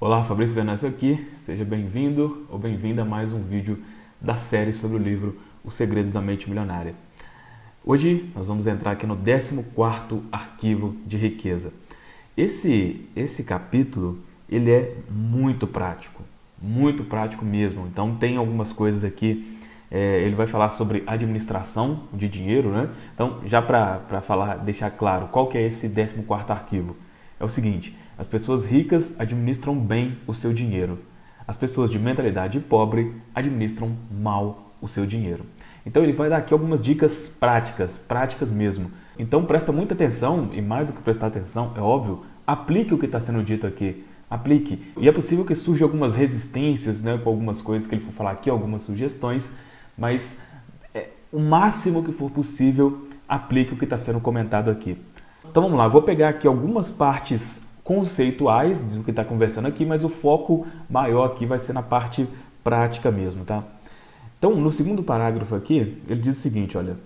Olá, Fabrício Venâncio aqui. Seja bem-vindo ou bem-vinda a mais um vídeo da série sobre o livro Os Segredos da Mente Milionária. Hoje nós vamos entrar aqui no 14º arquivo de riqueza. Esse esse capítulo, ele é muito prático, muito prático mesmo. Então tem algumas coisas aqui é, ele vai falar sobre administração de dinheiro, né? Então, já para falar, deixar claro, qual que é esse 14º arquivo? É o seguinte, as pessoas ricas administram bem o seu dinheiro. As pessoas de mentalidade pobre administram mal o seu dinheiro. Então ele vai dar aqui algumas dicas práticas, práticas mesmo. Então presta muita atenção e mais do que prestar atenção, é óbvio, aplique o que está sendo dito aqui. Aplique. E é possível que surjam algumas resistências né, com algumas coisas que ele for falar aqui, algumas sugestões, mas é, o máximo que for possível, aplique o que está sendo comentado aqui. Então vamos lá, vou pegar aqui algumas partes conceituais do que está conversando aqui, mas o foco maior aqui vai ser na parte prática mesmo, tá? Então, no segundo parágrafo aqui, ele diz o seguinte, olha: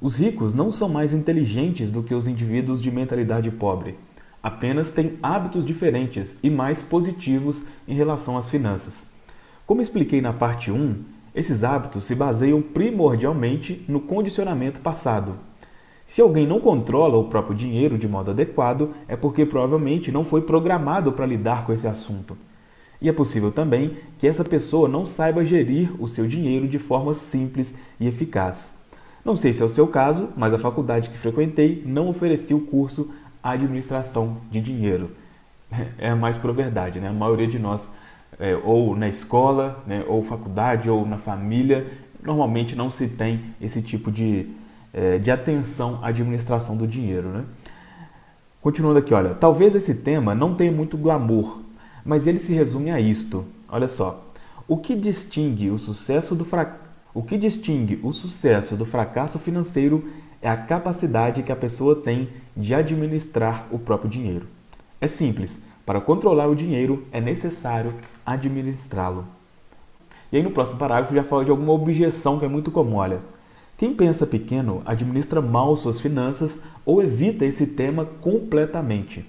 os ricos não são mais inteligentes do que os indivíduos de mentalidade pobre. Apenas têm hábitos diferentes e mais positivos em relação às finanças. Como expliquei na parte 1, esses hábitos se baseiam primordialmente no condicionamento passado, se alguém não controla o próprio dinheiro de modo adequado, é porque provavelmente não foi programado para lidar com esse assunto. E é possível também que essa pessoa não saiba gerir o seu dinheiro de forma simples e eficaz. Não sei se é o seu caso, mas a faculdade que frequentei não oferecia o curso Administração de Dinheiro. É mais por verdade, né? A maioria de nós, é, ou na escola, né, ou faculdade, ou na família, normalmente não se tem esse tipo de, de atenção à administração do dinheiro. Né? Continuando aqui, olha, talvez esse tema não tenha muito glamour, mas ele se resume a isto. Olha só, o que distingue o sucesso do o que distingue o sucesso do fracasso financeiro é a capacidade que a pessoa tem de administrar o próprio dinheiro. É simples, para controlar o dinheiro é necessário administrá-lo. E aí no próximo parágrafo já fala de alguma objeção que é muito comum, olha. Quem pensa pequeno administra mal suas finanças ou evita esse tema completamente.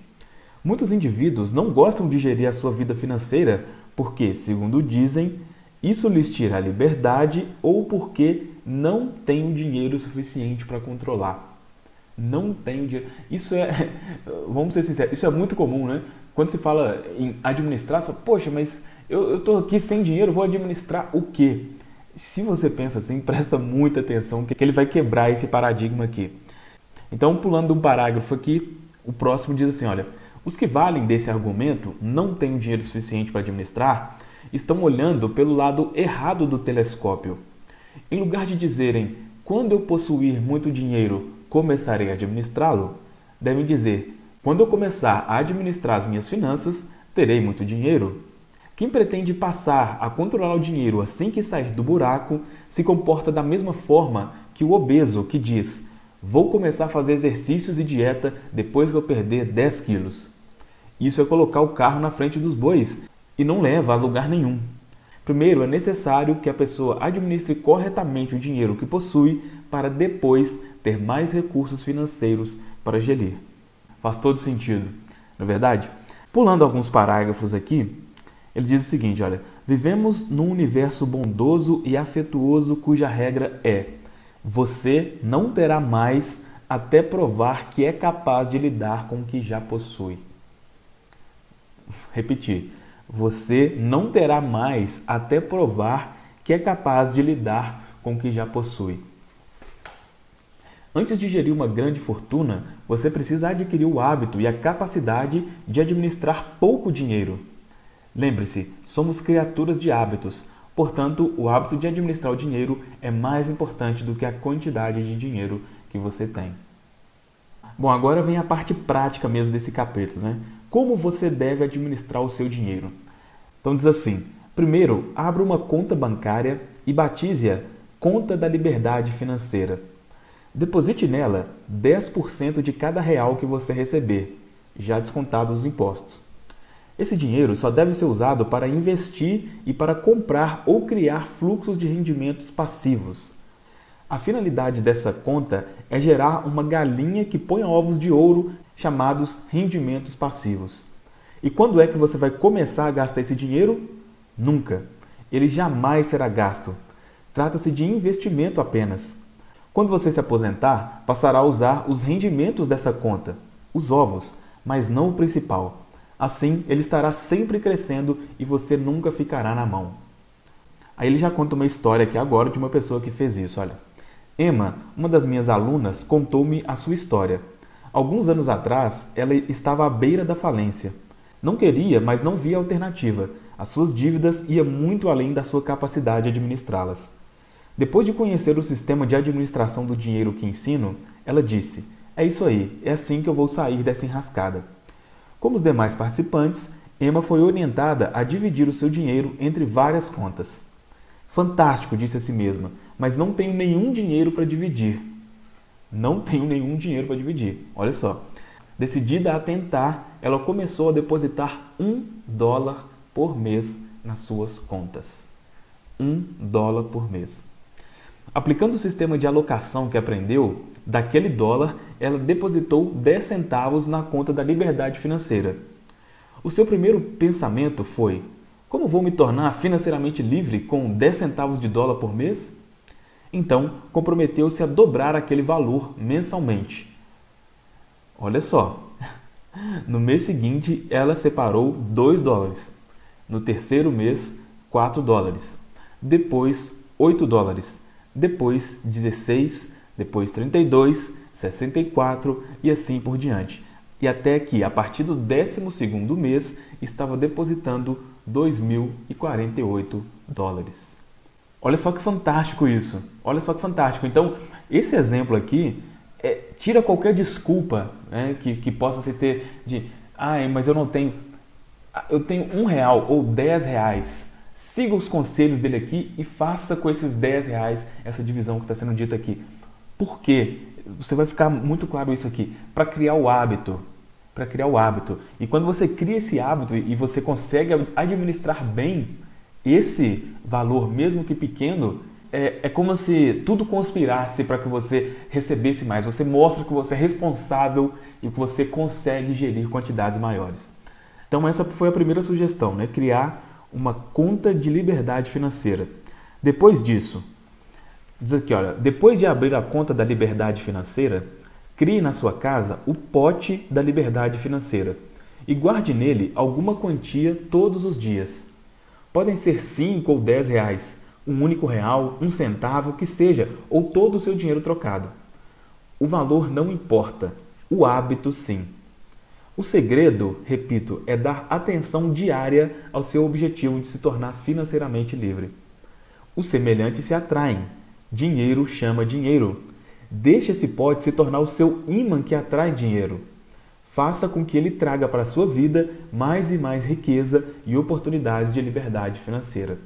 Muitos indivíduos não gostam de gerir a sua vida financeira porque, segundo dizem, isso lhes tira a liberdade ou porque não têm o dinheiro suficiente para controlar. Não tem dinheiro. Isso é, vamos ser sinceros, isso é muito comum, né? Quando se fala em administrar, você fala, poxa, mas eu estou aqui sem dinheiro, vou administrar o quê? Se você pensa assim, presta muita atenção que ele vai quebrar esse paradigma aqui. Então, pulando um parágrafo aqui, o próximo diz assim, olha, os que valem desse argumento não têm dinheiro suficiente para administrar, estão olhando pelo lado errado do telescópio. Em lugar de dizerem, quando eu possuir muito dinheiro, começarei a administrá-lo, devem dizer, quando eu começar a administrar as minhas finanças, terei muito dinheiro. Quem pretende passar a controlar o dinheiro assim que sair do buraco se comporta da mesma forma que o obeso que diz: Vou começar a fazer exercícios e dieta depois que eu perder 10 quilos. Isso é colocar o carro na frente dos bois e não leva a lugar nenhum. Primeiro, é necessário que a pessoa administre corretamente o dinheiro que possui para depois ter mais recursos financeiros para gerir. Faz todo sentido, não é verdade? Pulando alguns parágrafos aqui, ele diz o seguinte: olha, vivemos num universo bondoso e afetuoso cuja regra é: você não terá mais até provar que é capaz de lidar com o que já possui. Repetir: você não terá mais até provar que é capaz de lidar com o que já possui. Antes de gerir uma grande fortuna, você precisa adquirir o hábito e a capacidade de administrar pouco dinheiro. Lembre-se, somos criaturas de hábitos, portanto, o hábito de administrar o dinheiro é mais importante do que a quantidade de dinheiro que você tem. Bom, agora vem a parte prática mesmo desse capítulo, né? Como você deve administrar o seu dinheiro? Então diz assim: primeiro, abra uma conta bancária e batize-a Conta da Liberdade Financeira. Deposite nela 10% de cada real que você receber, já descontados os impostos. Esse dinheiro só deve ser usado para investir e para comprar ou criar fluxos de rendimentos passivos. A finalidade dessa conta é gerar uma galinha que ponha ovos de ouro chamados rendimentos passivos. E quando é que você vai começar a gastar esse dinheiro? Nunca. Ele jamais será gasto. Trata-se de investimento apenas. Quando você se aposentar, passará a usar os rendimentos dessa conta, os ovos, mas não o principal. Assim, ele estará sempre crescendo e você nunca ficará na mão. Aí ele já conta uma história aqui agora de uma pessoa que fez isso. Olha, Emma, uma das minhas alunas, contou-me a sua história. Alguns anos atrás, ela estava à beira da falência. Não queria, mas não via alternativa. As suas dívidas iam muito além da sua capacidade de administrá-las. Depois de conhecer o sistema de administração do dinheiro que ensino, ela disse: É isso aí, é assim que eu vou sair dessa enrascada. Como os demais participantes, Emma foi orientada a dividir o seu dinheiro entre várias contas. Fantástico, disse a si mesma, mas não tenho nenhum dinheiro para dividir. Não tenho nenhum dinheiro para dividir. Olha só. Decidida a tentar, ela começou a depositar um dólar por mês nas suas contas. Um dólar por mês. Aplicando o sistema de alocação que aprendeu, daquele dólar ela depositou 10 centavos na conta da liberdade financeira. O seu primeiro pensamento foi: como vou me tornar financeiramente livre com 10 centavos de dólar por mês? Então, comprometeu-se a dobrar aquele valor mensalmente. Olha só, no mês seguinte ela separou 2 dólares. No terceiro mês, 4 dólares. Depois, 8 dólares depois 16, depois 32, 64 e assim por diante. E até que, a partir do 12 mês, estava depositando 2.048 dólares. Olha só que fantástico isso! Olha só que fantástico! Então, esse exemplo aqui é, tira qualquer desculpa né, que, que possa se ter de ah, mas eu não tenho. Eu tenho um real ou dez reais Siga os conselhos dele aqui e faça com esses 10 reais essa divisão que está sendo dita aqui. Por quê? Você vai ficar muito claro isso aqui. Para criar o hábito. Para criar o hábito. E quando você cria esse hábito e você consegue administrar bem esse valor, mesmo que pequeno, é, é como se tudo conspirasse para que você recebesse mais. Você mostra que você é responsável e que você consegue gerir quantidades maiores. Então essa foi a primeira sugestão, né? Criar uma conta de liberdade financeira. Depois disso, diz aqui, olha, depois de abrir a conta da liberdade financeira, crie na sua casa o pote da liberdade financeira e guarde nele alguma quantia todos os dias. Podem ser 5 ou 10 reais, um único real, um centavo, que seja, ou todo o seu dinheiro trocado. O valor não importa, o hábito sim. O segredo, repito, é dar atenção diária ao seu objetivo de se tornar financeiramente livre. Os semelhantes se atraem. Dinheiro chama dinheiro. Deixe esse pote se tornar o seu imã que atrai dinheiro. Faça com que ele traga para a sua vida mais e mais riqueza e oportunidades de liberdade financeira.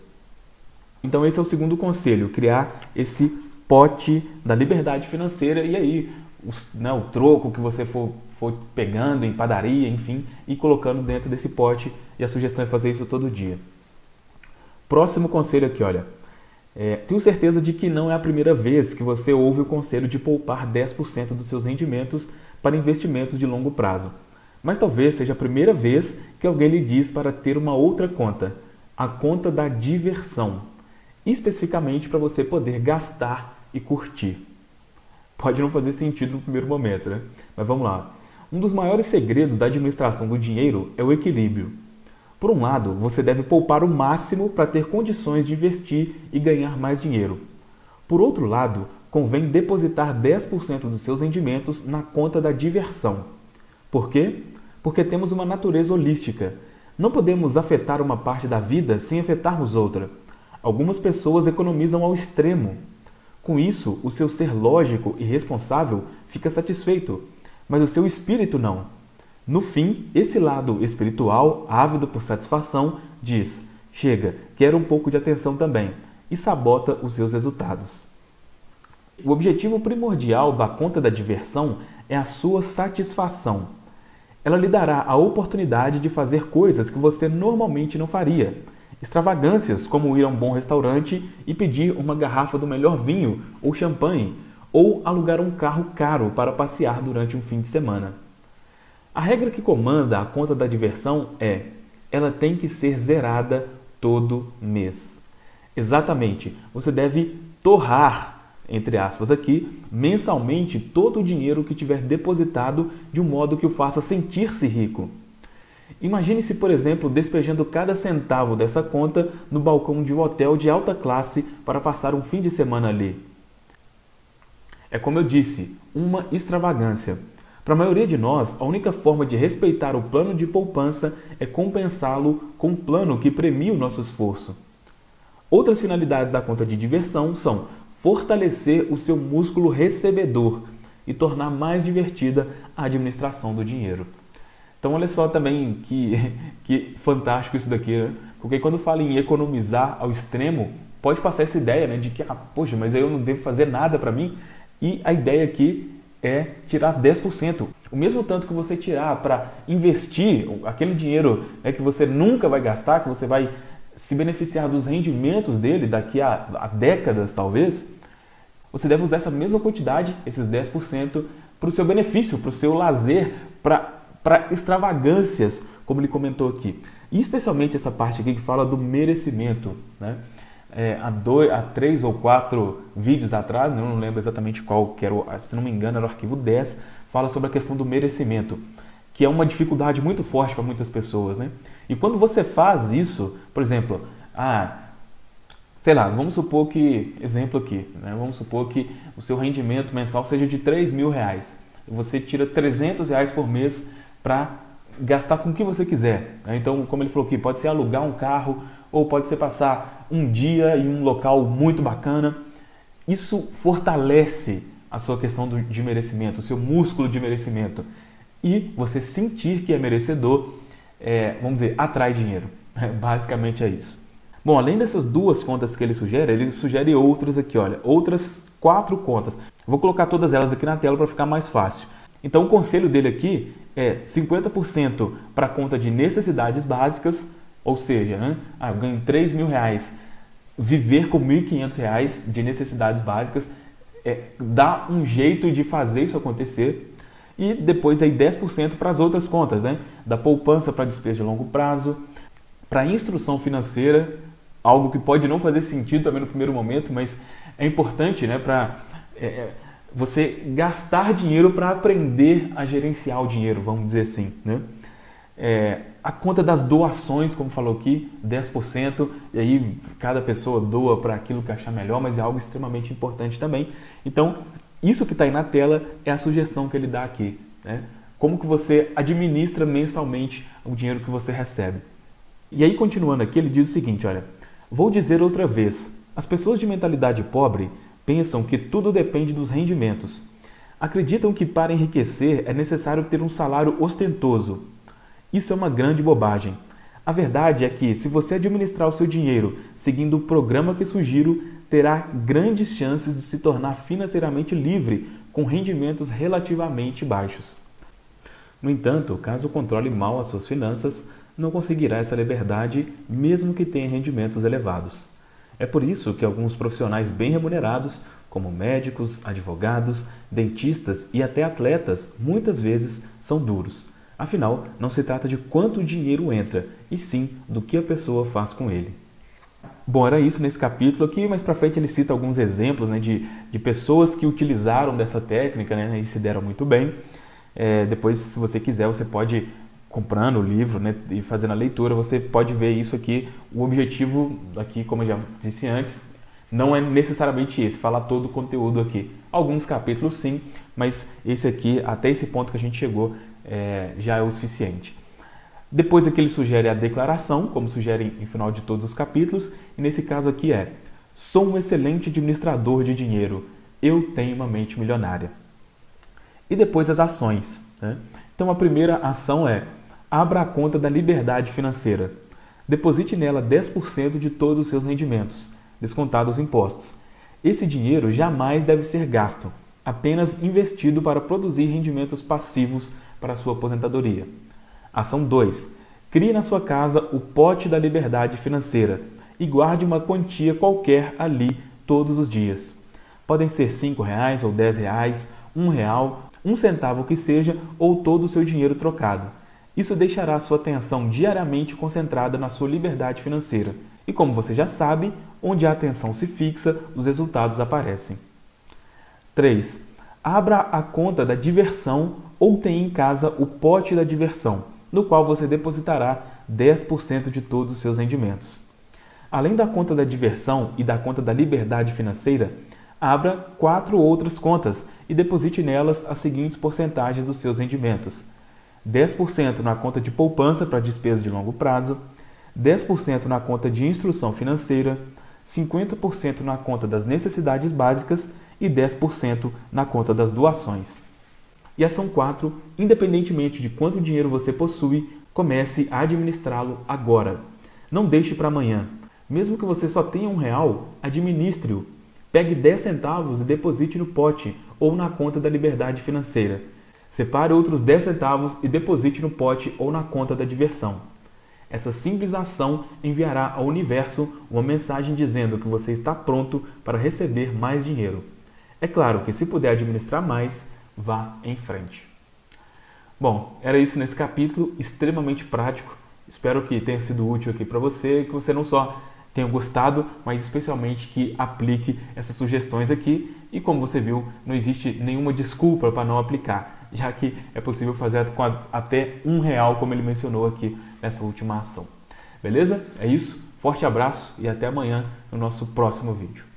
Então, esse é o segundo conselho: criar esse pote da liberdade financeira. E aí, né, o troco que você for for pegando em padaria, enfim, e colocando dentro desse pote. E a sugestão é fazer isso todo dia. Próximo conselho aqui, olha. É, tenho certeza de que não é a primeira vez que você ouve o conselho de poupar 10% dos seus rendimentos para investimentos de longo prazo. Mas talvez seja a primeira vez que alguém lhe diz para ter uma outra conta, a conta da diversão, especificamente para você poder gastar e curtir. Pode não fazer sentido no primeiro momento, né? Mas vamos lá. Um dos maiores segredos da administração do dinheiro é o equilíbrio. Por um lado, você deve poupar o máximo para ter condições de investir e ganhar mais dinheiro. Por outro lado, convém depositar 10% dos seus rendimentos na conta da diversão. Por quê? Porque temos uma natureza holística. Não podemos afetar uma parte da vida sem afetarmos outra. Algumas pessoas economizam ao extremo. Com isso, o seu ser lógico e responsável fica satisfeito mas o seu espírito não. No fim, esse lado espiritual, ávido por satisfação, diz: chega, quero um pouco de atenção também, e sabota os seus resultados. O objetivo primordial da conta da diversão é a sua satisfação. Ela lhe dará a oportunidade de fazer coisas que você normalmente não faria. Extravagâncias como ir a um bom restaurante e pedir uma garrafa do melhor vinho ou champanhe, ou alugar um carro caro para passear durante um fim de semana. A regra que comanda a conta da diversão é: ela tem que ser zerada todo mês. Exatamente, você deve torrar, entre aspas aqui, mensalmente todo o dinheiro que tiver depositado de um modo que o faça sentir-se rico. Imagine-se, por exemplo, despejando cada centavo dessa conta no balcão de um hotel de alta classe para passar um fim de semana ali. É como eu disse, uma extravagância. Para a maioria de nós, a única forma de respeitar o plano de poupança é compensá-lo com um plano que premia o nosso esforço. Outras finalidades da conta de diversão são fortalecer o seu músculo recebedor e tornar mais divertida a administração do dinheiro. Então, olha só também que, que fantástico isso daqui, né? Porque quando fala em economizar ao extremo, pode passar essa ideia né, de que, ah, poxa, mas eu não devo fazer nada para mim. E a ideia aqui é tirar 10%. O mesmo tanto que você tirar para investir aquele dinheiro né, que você nunca vai gastar, que você vai se beneficiar dos rendimentos dele daqui a, a décadas, talvez, você deve usar essa mesma quantidade, esses 10%, para o seu benefício, para o seu lazer, para extravagâncias, como ele comentou aqui. E especialmente essa parte aqui que fala do merecimento. Né? É, há, dois, há três ou quatro vídeos atrás, né? eu não lembro exatamente qual, que era, se não me engano era o arquivo 10, fala sobre a questão do merecimento, que é uma dificuldade muito forte para muitas pessoas. Né? E quando você faz isso, por exemplo, ah, sei lá, vamos supor que, exemplo aqui, né? vamos supor que o seu rendimento mensal seja de 3 mil reais. Você tira 300 reais por mês para gastar com o que você quiser. Né? Então, como ele falou aqui, pode ser alugar um carro ou pode ser passar um dia em um local muito bacana. Isso fortalece a sua questão de merecimento, o seu músculo de merecimento. E você sentir que é merecedor, é, vamos dizer, atrai dinheiro. Basicamente é isso. Bom, além dessas duas contas que ele sugere, ele sugere outras aqui, olha, outras quatro contas. Vou colocar todas elas aqui na tela para ficar mais fácil. Então, o conselho dele aqui é 50% para a conta de necessidades básicas, ou seja, né? ah, eu ganho 3 mil reais, viver com 1.500 reais de necessidades básicas, é, dá um jeito de fazer isso acontecer. E depois aí 10% para as outras contas, né? da poupança para despesa de longo prazo, para instrução financeira, algo que pode não fazer sentido também no primeiro momento, mas é importante né? para... É, é você gastar dinheiro para aprender a gerenciar o dinheiro, vamos dizer assim. Né? É, a conta das doações, como falou aqui, 10%, e aí cada pessoa doa para aquilo que achar melhor, mas é algo extremamente importante também. Então, isso que está aí na tela é a sugestão que ele dá aqui. Né? Como que você administra mensalmente o dinheiro que você recebe. E aí, continuando aqui, ele diz o seguinte, olha, vou dizer outra vez, as pessoas de mentalidade pobre Pensam que tudo depende dos rendimentos. Acreditam que para enriquecer é necessário ter um salário ostentoso. Isso é uma grande bobagem. A verdade é que, se você administrar o seu dinheiro seguindo o programa que sugiro, terá grandes chances de se tornar financeiramente livre com rendimentos relativamente baixos. No entanto, caso controle mal as suas finanças, não conseguirá essa liberdade mesmo que tenha rendimentos elevados. É por isso que alguns profissionais bem remunerados, como médicos, advogados, dentistas e até atletas, muitas vezes são duros. Afinal, não se trata de quanto dinheiro entra, e sim do que a pessoa faz com ele. Bom, era isso nesse capítulo aqui, mas para frente ele cita alguns exemplos né, de, de pessoas que utilizaram dessa técnica né, e se deram muito bem. É, depois, se você quiser, você pode comprando o livro né, e fazendo a leitura, você pode ver isso aqui. O objetivo aqui, como eu já disse antes, não é necessariamente esse, falar todo o conteúdo aqui. Alguns capítulos sim, mas esse aqui, até esse ponto que a gente chegou, é, já é o suficiente. Depois aqui ele sugere a declaração, como sugere em final de todos os capítulos, e nesse caso aqui é: Sou um excelente administrador de dinheiro, eu tenho uma mente milionária. E depois as ações. Né? Então a primeira ação é abra a conta da liberdade financeira. Deposite nela 10% de todos os seus rendimentos, descontados os impostos. Esse dinheiro jamais deve ser gasto, apenas investido para produzir rendimentos passivos para sua aposentadoria. Ação 2. Crie na sua casa o pote da liberdade financeira e guarde uma quantia qualquer ali todos os dias. Podem ser R$ reais ou R$ reais, um real, um centavo que seja ou todo o seu dinheiro trocado. Isso deixará sua atenção diariamente concentrada na sua liberdade financeira. E como você já sabe, onde a atenção se fixa, os resultados aparecem. 3. Abra a conta da diversão ou tenha em casa o pote da diversão, no qual você depositará 10% de todos os seus rendimentos. Além da conta da diversão e da conta da liberdade financeira, abra quatro outras contas e deposite nelas as seguintes porcentagens dos seus rendimentos: 10% na conta de poupança para despesas de longo prazo, 10% na conta de instrução financeira, 50% na conta das necessidades básicas e 10% na conta das doações. E ação 4, independentemente de quanto dinheiro você possui, comece a administrá-lo agora. Não deixe para amanhã. Mesmo que você só tenha um real, administre-o. Pegue 10 centavos e deposite no pote ou na conta da liberdade financeira. Separe outros 10 centavos e deposite no pote ou na conta da diversão. Essa simples ação enviará ao universo uma mensagem dizendo que você está pronto para receber mais dinheiro. É claro que se puder administrar mais, vá em frente. Bom, era isso nesse capítulo extremamente prático. Espero que tenha sido útil aqui para você, que você não só tenha gostado, mas especialmente que aplique essas sugestões aqui. E como você viu, não existe nenhuma desculpa para não aplicar, já que é possível fazer com até um real, como ele mencionou aqui nessa última ação. Beleza? É isso. Forte abraço e até amanhã no nosso próximo vídeo.